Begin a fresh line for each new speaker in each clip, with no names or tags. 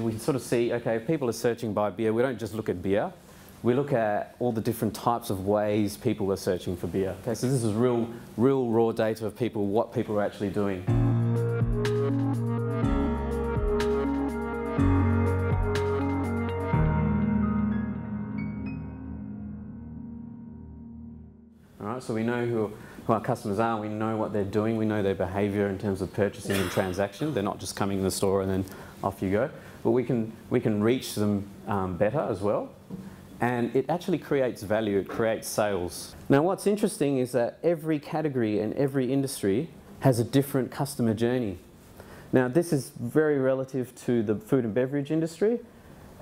We can sort of see, okay, if people are searching by beer, we don't just look at beer. We look at all the different types of ways people are searching for beer. Okay, so this is real, real raw data of people, what people are actually doing. All right, so we know who, who our customers are, we know what they're doing, we know their behaviour in terms of purchasing and transaction. They're not just coming to the store and then off you go. But we can, we can reach them um, better as well. And it actually creates value, it creates sales. Now what's interesting is that every category and every industry has a different customer journey. Now this is very relative to the food and beverage industry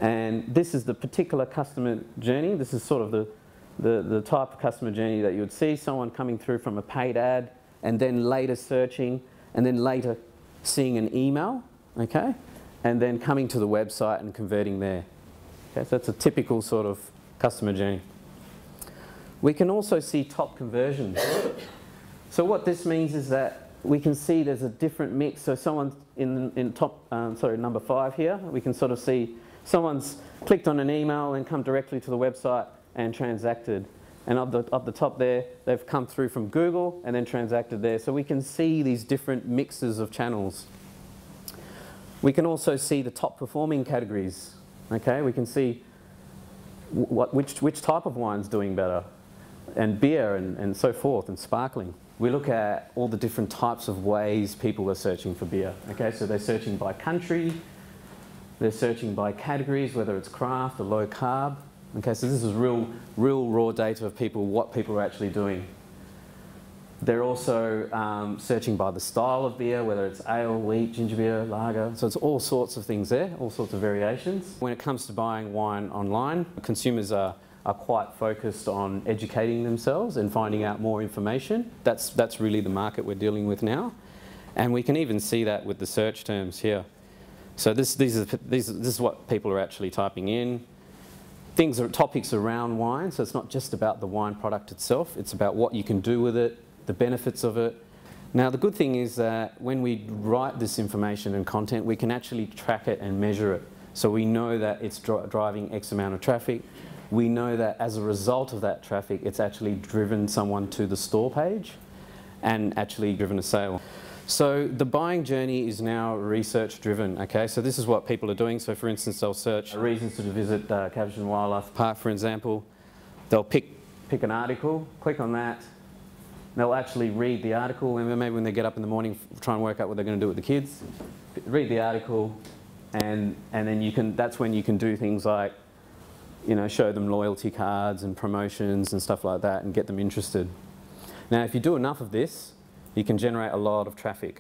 and this is the particular customer journey. This is sort of the, the, the type of customer journey that you would see someone coming through from a paid ad and then later searching and then later seeing an email, okay? And then coming to the website and converting there. Okay, so that's a typical sort of customer journey. We can also see top conversions. so what this means is that we can see there's a different mix. So someone in, in top, um, sorry, number five here, we can sort of see someone's clicked on an email and come directly to the website and transacted. And up the, up the top there, they've come through from Google and then transacted there. So we can see these different mixes of channels. We can also see the top performing categories. Okay, we can see what, which, which type of wine's doing better, and beer and, and so forth, and sparkling. We look at all the different types of ways people are searching for beer. Okay, so they're searching by country, they're searching by categories, whether it's craft or low carb. Okay, so this is real, real raw data of people, what people are actually doing. They're also um, searching by the style of beer, whether it's ale, wheat, ginger beer, lager. So it's all sorts of things there, all sorts of variations. When it comes to buying wine online, consumers are, are quite focused on educating themselves and finding out more information. That's, that's really the market we're dealing with now. And we can even see that with the search terms here. So this, these are, these, this is what people are actually typing in. Things are topics around wine, so it's not just about the wine product itself, it's about what you can do with it, the benefits of it. Now the good thing is that when we write this information and content, we can actually track it and measure it. So we know that it's dri driving X amount of traffic. We know that as a result of that traffic, it's actually driven someone to the store page and actually driven a sale. So the buying journey is now research driven, okay? So this is what people are doing. So for instance, they'll search reasons to visit uh, Wildlife Park, for example. They'll pick, pick an article, click on that, they'll actually read the article and maybe when they get up in the morning try and work out what they're going to do with the kids read the article and and then you can that's when you can do things like you know show them loyalty cards and promotions and stuff like that and get them interested now if you do enough of this you can generate a lot of traffic